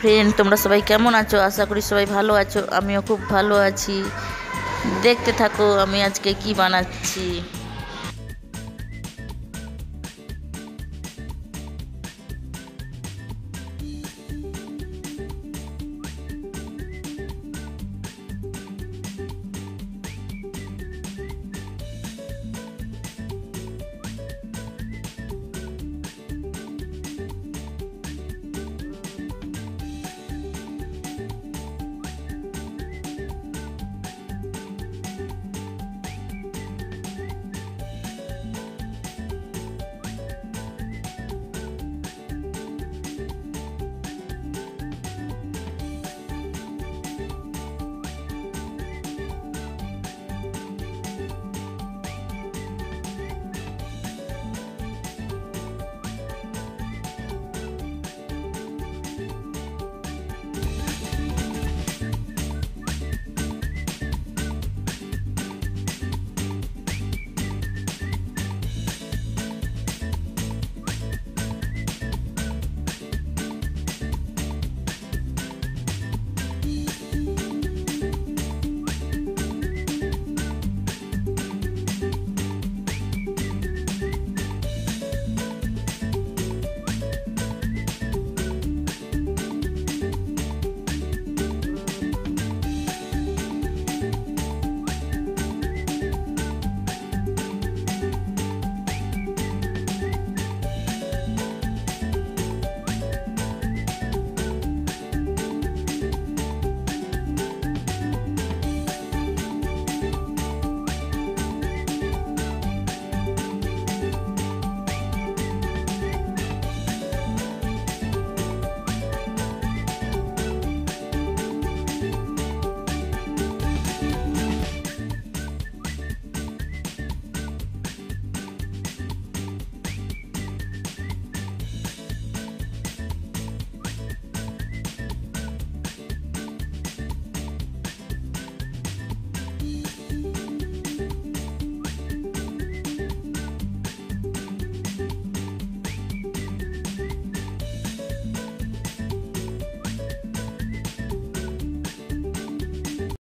Friend তোমরা সবাই কেমন আছো? আশা করি সবাই ভালো আছো। আমিও খুব ভালো আছি। দেখতে থাকো, আমি আজকে কি বানাচ্ছি।